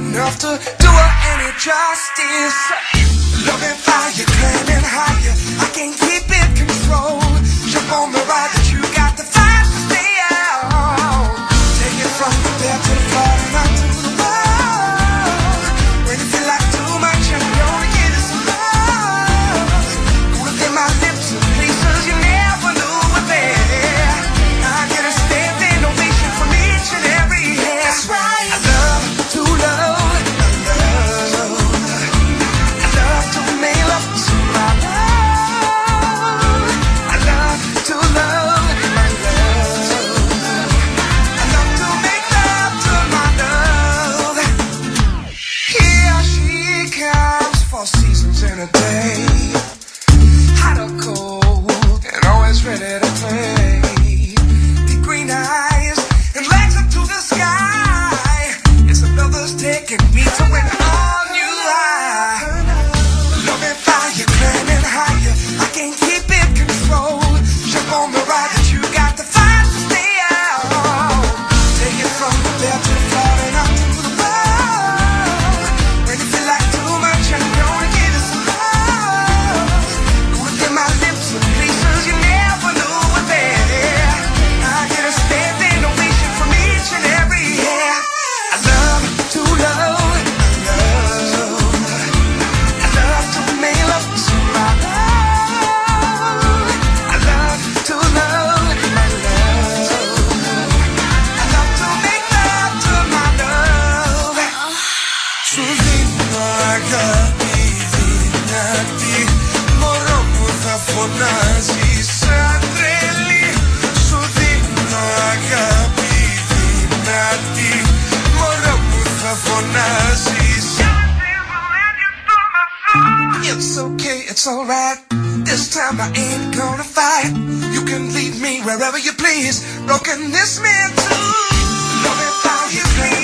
enough to do her any justice. Loving fire, climbing higher. I can't keep it controlled. Jump on the ride that you got the fight to stay out. Take it from the depth to the floor, not to the φωνάζεις σαν τρελή It's okay, it's alright. This time I ain't gonna fight. You can leave me wherever you please. Broken this man too Love it you